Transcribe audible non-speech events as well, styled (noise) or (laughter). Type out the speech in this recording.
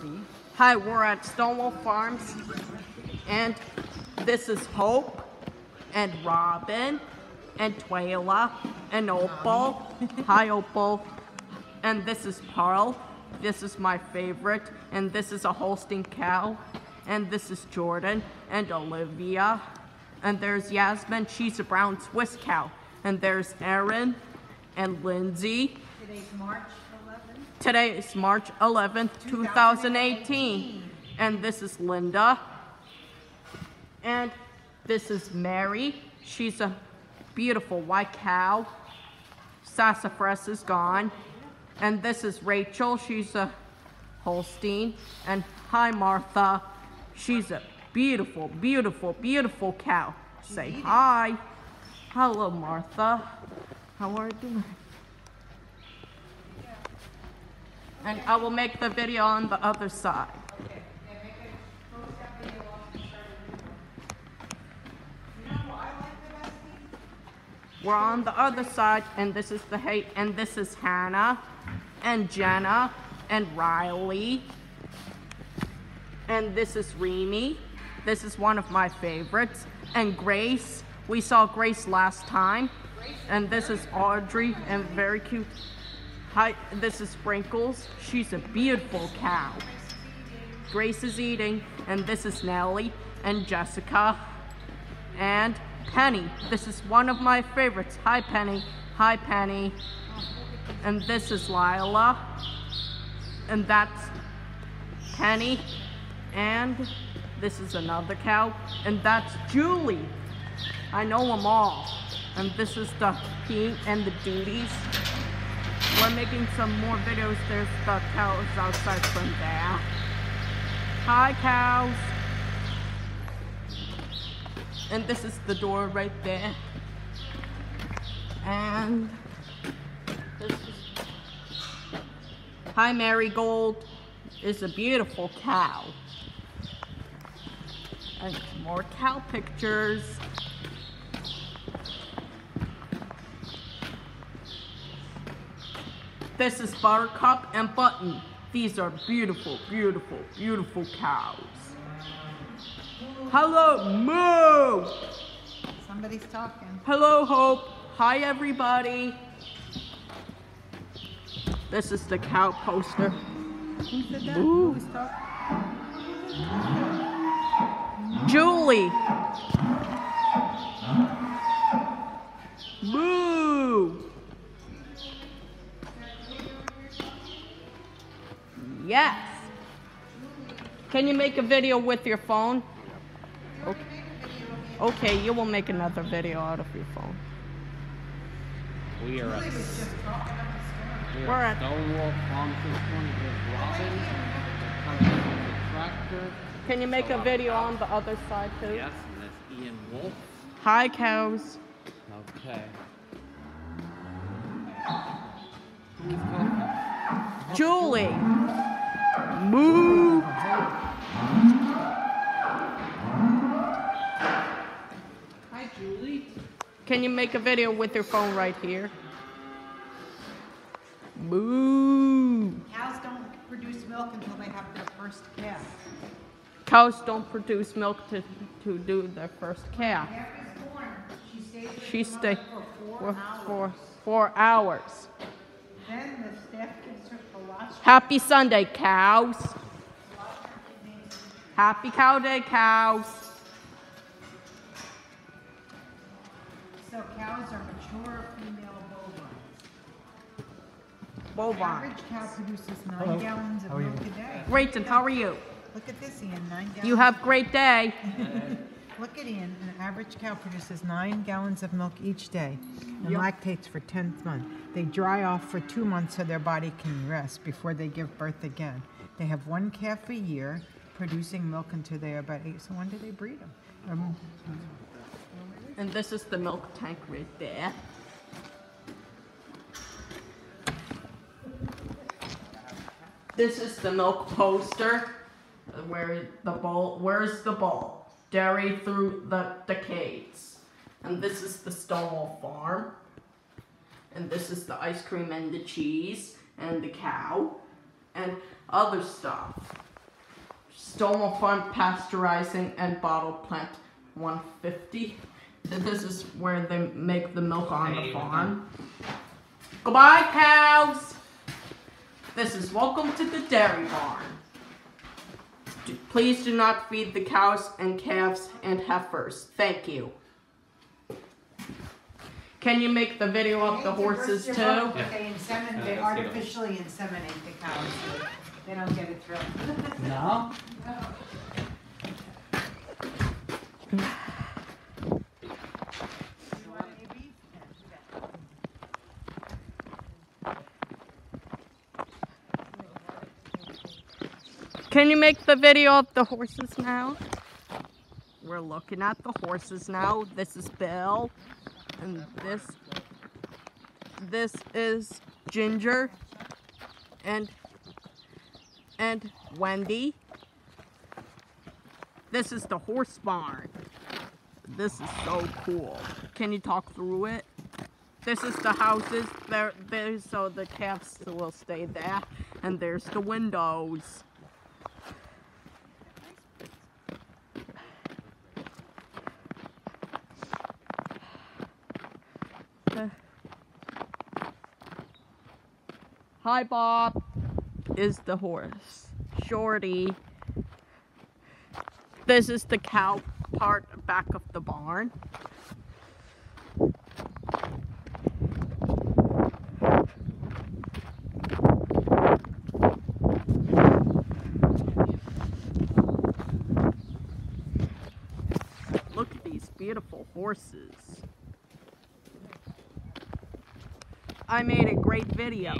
Steve. Hi, we're at Stonewall Farms, and this is Hope, and Robin, and Twyla, and Opal. Hi, Opal. And this is Pearl. This is my favorite, and this is a Holstein cow. And this is Jordan, and Olivia. And there's Yasmin, she's a brown Swiss cow. And there's Erin, and Lindsay. Today's March 11th. Today is March 11th, 2018. And this is Linda. And this is Mary. She's a beautiful white cow. Sassafras is gone. And this is Rachel. She's a Holstein. And hi, Martha. She's a beautiful, beautiful, beautiful cow. Say hi. Hello, Martha. How are you doing? And I will make the video on the other side. We're on the other side, and this is the hate, and this is Hannah, and Jenna, and Riley, and this is Remy. This is one of my favorites, and Grace. We saw Grace last time, and this is Audrey, and very cute. Hi, this is Sprinkles. She's a beautiful cow. Grace is eating, and this is Nellie, and Jessica, and Penny. This is one of my favorites. Hi, Penny. Hi, Penny. And this is Lila. And that's Penny. And this is another cow. And that's Julie. I know them all. And this is the Pete and the duties. We're making some more videos. There's the cows outside from there. Hi, cows. And this is the door right there. And this is Hi Marigold is a beautiful cow. And more cow pictures. This is Buttercup and Button. These are beautiful, beautiful, beautiful cows. Hello, Moo! Somebody's talking. Hello, Hope. Hi, everybody. This is the cow poster. Who said that? Ooh. Who's talking? Julie. Moo. Yes. Can you make a video with your phone? Okay. Okay, you will make another video out of your phone. We are at, we We're are at- at Stonewall Farms this morning with Robin, coming the tractor. Can you make a uh, video on the other side too? Yes, and that's Ian Wolf. Hi, cows. Okay. Julie. Moo. Hi, Julie. Can you make a video with your phone right here? Moo. Cows don't produce milk until they have their first calf. Cows don't produce milk to, to do their first calf. Calf is born. She stays with She the stay mother for four for, hours. four hours. Then the staff gives her. Happy Sunday, cows. Happy Cow Day, cows. So cows are mature female bovines. Bovine. Average cow produces nine gallons of milk a day. Grayson, how are you? Look at this, Ian, nine gallons. You have great day. (laughs) Look at Ian, an average cow produces nine gallons of milk each day and Yep. lactates for 10th month. They dry off for two months so their body can rest before they give birth again. They have one calf a year, producing milk until they are about eight. So when do they breed them? Um, And this is the milk tank right there. This is the milk poster. Where the bowl, where's the bowl? Dairy through the decades. And this is the Stonewall Farm. And this is the ice cream and the cheese and the cow and other stuff. Stonewall Farm Pasteurizing and Bottle Plant 150. This is where they make the milk on the farm. Goodbye, cows! This is welcome to the dairy barn. D- Please do not feed the cows and calves and heifers. Thank you. Can you make the video of the horses too? They insemin, Yeah, they let's get 'em. artificially inseminate the cows, so they don't get it through. (laughs) No? You want any beef? Can you make the video of the horses now? We're looking at the horses now. This is Bill. And this this is Ginger and and Wendy. This is the horse barn. This is so cool. Can you talk through it? This is the houses. There, there, so the calves will stay there. And there's the windows. Hi, Bob. Is the horse. Shorty. This is the cow part back of the barn. Look at these beautiful horses. I made a great video.